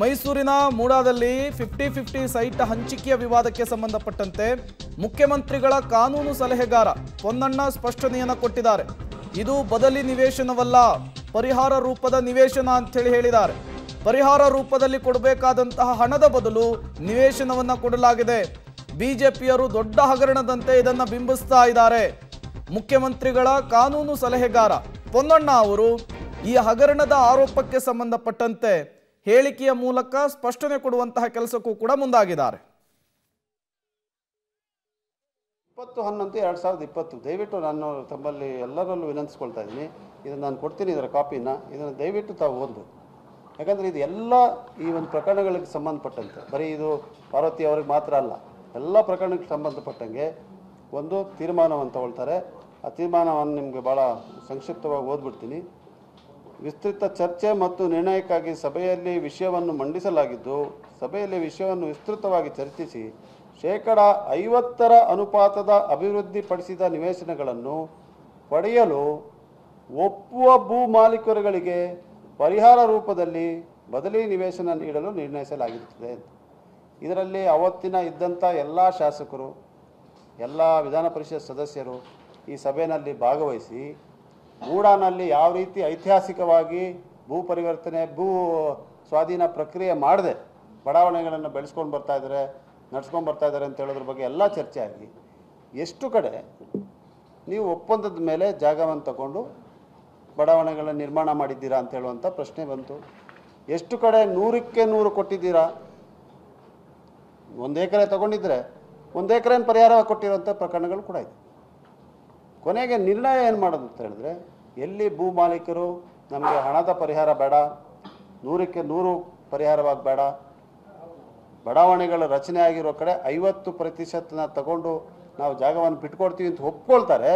ಮೈಸೂರಿನ ಮೂಡಾದಲ್ಲಿ fifty fifty site ಹಂಚಿಕೆಯ ವಿವಾದಕ್ಕೆ ಸಂಬಂಧಪಟ್ಟಂತೆ ಮುಖ್ಯಮಂತ್ರಿಗಳ ಕಾನೂನು ಸಲಹೆಗಾರ ಪೊನ್ನಣ್ಣ ಸ್ಪಷ್ಟನೆಯನ್ನು ಕೊಟ್ಟಿದ್ದಾರೆ. ಇದು ಬದಲಿ ನಿವೇಶನವಲ್ಲ, ಪರಿಹಾರ ರೂಪದ ನಿವೇಶನ ಅಂತೇಳಿ ಹೇಳಿದ್ದಾರೆ. ಪರಿಹಾರ ರೂಪದಲ್ಲಿ ಕೊಡಬೇಕಾದಂತಹ ಹಣದ ಬದಲು ನಿವೇಶನವನ್ನು ಕೊಡಲಾಗಿದೆ. ಬಿಜೆಪಿಯರು ದೊಡ್ಡ ಹಗರಣದಂತೆ ಇದನ್ನು ಬಿಂಬಿಸ್ತಾ ಇದ್ದಾರೆ. ಮುಖ್ಯಮಂತ್ರಿಗಳ ಕಾನೂನು ಸಲಹೆಗಾರ ಪೊನ್ನಣ್ಣ ಅವರು ಈ ಹಗರಣದ ಆರೋಪಕ್ಕೆ ಸಂಬಂಧಪಟ್ಟಂತೆ ಹೇಳಿಕೆಯ ಮೂಲಕ ಸ್ಪಷ್ಟನೆ ಕೊಡುವಂತಹ ಕೆಲಸಕ್ಕೂ ಕೂಡ ಮುಂದಾಗಿದ್ದಾರೆ. ಇಪ್ಪತ್ತು ಹನ್ನೊಂದು ಎರಡು ಸಾವಿರದ ಇಪ್ಪತ್ತು, ದಯವಿಟ್ಟು ನಾನು ತಮ್ಮಲ್ಲಿ ಎಲ್ಲರಲ್ಲೂ ವಿನಂತಿಸ್ಕೊಳ್ತಾ ಇದ್ದೀನಿ. ಇದನ್ನು ನಾನು ಕೊಡ್ತೀನಿ ಇದರ ಕಾಪಿನ, ಇದನ್ನು ದಯವಿಟ್ಟು ತಾವು ಓದಬೇಕು. ಯಾಕಂದರೆ ಇದು ಎಲ್ಲ ಈ ಒಂದು ಪ್ರಕರಣಗಳಿಗೆ ಸಂಬಂಧಪಟ್ಟಂತೆ, ಬರೀ ಇದು ಪಾರ್ವತಿ ಅವ್ರಿಗೆ ಮಾತ್ರ ಅಲ್ಲ, ಎಲ್ಲ ಪ್ರಕರಣಕ್ಕೆ ಸಂಬಂಧಪಟ್ಟಂಗೆ ಒಂದು ತೀರ್ಮಾನವನ್ನು ತಗೊಳ್ತಾರೆ. ಆ ತೀರ್ಮಾನವನ್ನು ನಿಮಗೆ ಭಾಳ ಸಂಕ್ಷಿಪ್ತವಾಗಿ ಓದ್ಬಿಡ್ತೀನಿ. ವಿಸ್ತೃತ ಚರ್ಚೆ ಮತ್ತು ನಿರ್ಣಯಕ್ಕಾಗಿ ಸಭೆಯಲ್ಲಿ ವಿಷಯವನ್ನು ಮಂಡಿಸಲಾಗಿದ್ದು, ಸಭೆಯಲ್ಲಿ ವಿಷಯವನ್ನು ವಿಸ್ತೃತವಾಗಿ ಚರ್ಚಿಸಿ, ಶೇಕಡ ಐವತ್ತರ ಅನುಪಾತದ ಅಭಿವೃದ್ಧಿಪಡಿಸಿದ ನಿವೇಶನಗಳನ್ನು ಪಡೆಯಲು ಒಪ್ಪುವ ಭೂ ಮಾಲೀಕರುಗಳಿಗೆ ಪರಿಹಾರ ರೂಪದಲ್ಲಿ ಬದಲಿ ನಿವೇಶನ ನೀಡಲು ನಿರ್ಣಯಿಸಲಾಗಿರುತ್ತದೆ ಇದರಲ್ಲಿ ಅವತ್ತಿನ ಇದ್ದಂಥ ಎಲ್ಲ ಶಾಸಕರು, ಎಲ್ಲ ವಿಧಾನ ಪರಿಷತ್ ಸದಸ್ಯರು ಈ ಸಭೆಯಲ್ಲಿ ಭಾಗವಹಿಸಿ ಮೂಡಾನಲ್ಲಿ ಯಾವ ರೀತಿ ಐತಿಹಾಸಿಕವಾಗಿ ಭೂ ಪರಿವರ್ತನೆ, ಭೂ ಸ್ವಾಧೀನ ಪ್ರಕ್ರಿಯೆ ಮಾಡದೆ ಬಡಾವಣೆಗಳನ್ನು ಬೆಳೆಸ್ಕೊಂಡು ಬರ್ತಾ ಇದ್ದಾರೆ, ನಡ್ಸ್ಕೊಂಡು ಬರ್ತಾ ಇದ್ದಾರೆ ಅಂತ ಹೇಳೋದ್ರ ಬಗ್ಗೆ ಎಲ್ಲ ಚರ್ಚೆ ಆಗಿ ಎಷ್ಟು ಕಡೆ ನೀವು ಒಪ್ಪಂದದ ಮೇಲೆ ಜಾಗವನ್ನು ತಗೊಂಡು ಬಡಾವಣೆಗಳನ್ನ ನಿರ್ಮಾಣ ಮಾಡಿದ್ದೀರಾ ಅಂತ ಹೇಳುವಂಥ ಪ್ರಶ್ನೆ ಬಂತು. ಎಷ್ಟು ಕಡೆ ನೂರಕ್ಕೆ ನೂರು ಕೊಟ್ಟಿದ್ದೀರಾ? ಒಂದು ಎಕರೆ ತಗೊಂಡಿದ್ರೆ ಒಂದು ಎಕರೆನ ಪರಿಹಾರ ಕೊಟ್ಟಿರುವಂಥ ಪ್ರಕರಣಗಳು ಕೂಡ ಇದೆ. ಕೊನೆಗೆ ನಿರ್ಣಯ ಏನು ಮಾಡೋದು ಅಂತ ಹೇಳಿದ್ರೆ, ಎಲ್ಲಿ ಭೂ ಮಾಲೀಕರು ನಮಗೆ ಹಣದ ಪರಿಹಾರ ಬೇಡ, ನೂರಕ್ಕೆ ನೂರು ಪರಿಹಾರವಾಗಿ ಬೇಡ, ಬಡಾವಣೆಗಳ ರಚನೆ ಆಗಿರೋ ಕಡೆ ಐವತ್ತು ಪ್ರತಿಶತನ ತಗೊಂಡು ನಾವು ಜಾಗವನ್ನು ಬಿಟ್ಕೊಡ್ತೀವಿ ಅಂತ ಒಪ್ಕೊಳ್ತಾರೆ,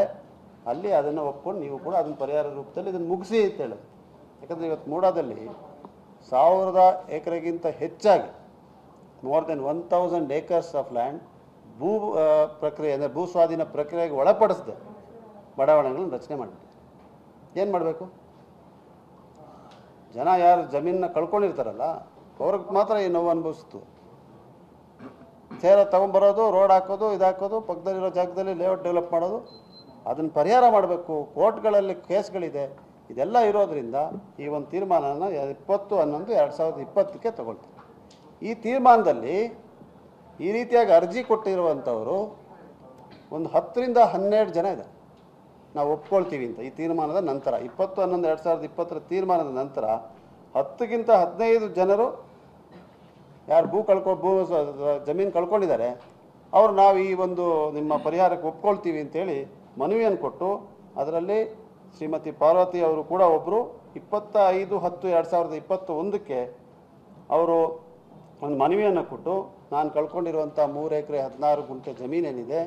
ಅಲ್ಲಿ ಅದನ್ನು ಒಪ್ಕೊಂಡು ನೀವು ಕೂಡ ಅದನ್ನು ಪರಿಹಾರ ರೂಪದಲ್ಲಿ ಇದನ್ನು ಮುಗಿಸಿ ಅಂತ ಹೇಳೋದು. ಯಾಕಂದರೆ ಇವತ್ತು ಮೂಡಾದಲ್ಲಿ ಸಾವಿರದ ಎಕರೆಗಿಂತ ಹೆಚ್ಚಾಗಿ more than one thousand acres of land ಭೂ ಪ್ರಕ್ರಿಯೆ, ಅಂದರೆ ಭೂ ಸ್ವಾಧೀನ ಪ್ರಕ್ರಿಯೆಗೆ ಒಳಪಡಿಸಿದೆ. ಬಡಾವಣೆಗಳನ್ನು ರಚನೆ ಮಾಡಬೇಕು ಏನು ಮಾಡಬೇಕು? ಜನ ಯಾರು ಜಮೀನನ್ನ ಕಳ್ಕೊಂಡಿರ್ತಾರಲ್ಲ, ಅವ್ರಿಗೆ ಮಾತ್ರ ಈ ನೋವು ಅನುಭವಿಸ್ತು. ಸೇರ ತೊಗೊಂಬರೋದು, ರೋಡ್ ಹಾಕೋದು ಇದು ಹಾಕೋದು ಪಕ್ಕದಲ್ಲಿರೋ ಜಾಗದಲ್ಲಿ ಲೇಔಟ್ ಡೆವಲಪ್ ಮಾಡೋದು, ಅದನ್ನು ಪರಿಹಾರ ಮಾಡಬೇಕು. ಕೋರ್ಟ್ಗಳಲ್ಲಿ ಕೇಸ್ಗಳಿದೆ. ಇದೆಲ್ಲ ಇರೋದ್ರಿಂದ ಈ ಒಂದು ತೀರ್ಮಾನನ ಇಪ್ಪತ್ತು ಹನ್ನೊಂದು, ಎರಡು ಸಾವಿರದ ಇಪ್ಪತ್ತಕ್ಕೆ ತಗೊಳ್ತಾರೆ. ಈ ತೀರ್ಮಾನದಲ್ಲಿ ಈ ರೀತಿಯಾಗಿ ಅರ್ಜಿ ಕೊಟ್ಟಿರುವಂಥವರು ಒಂದು ಹತ್ತರಿಂದ ಹನ್ನೆರಡು ಜನ ಇದೆ ನಾವು ಒಪ್ಕೊಳ್ತೀವಿ ಅಂತ ಈ ತೀರ್ಮಾನದ ನಂತರ, ಇಪ್ಪತ್ತು ಹನ್ನೊಂದು ಎರಡು ಸಾವಿರದ ಇಪ್ಪತ್ತರ ತೀರ್ಮಾನದ ನಂತರ ಹತ್ತಕ್ಕಿಂತ ಹದಿನೈದು ಜನರು ಯಾರು ಭೂ ಕಳ್ಕೊ, ಭೂ ಜಮೀನು ಕಳ್ಕೊಂಡಿದ್ದಾರೆ, ಅವರು ನಾವು ಈ ಒಂದು ನಿಮ್ಮ ಪರಿಹಾರಕ್ಕೆ ಒಪ್ಕೊಳ್ತೀವಿ ಅಂತೇಳಿ ಮನವಿಯನ್ನು ಕೊಟ್ಟು ಅದರಲ್ಲಿ ಶ್ರೀಮತಿ ಪಾರ್ವತಿ ಅವರು ಕೂಡ ಒಬ್ಬರು ಇಪ್ಪತ್ತ ಐದು ಹತ್ತು ಎರಡು ಸಾವಿರದ ಇಪ್ಪತ್ತ ಒಂದಕ್ಕೆ ಅವರು ಒಂದು ಮನವಿಯನ್ನು ಕೊಟ್ಟು, ನಾನು ಕಳ್ಕೊಂಡಿರುವಂಥ ಮೂರು ಎಕರೆ ಹದಿನಾರು ಗುಂಟೆ ಜಮೀನೇನಿದೆ,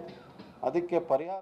ಅದಕ್ಕೆ ಪರಿಹಾರ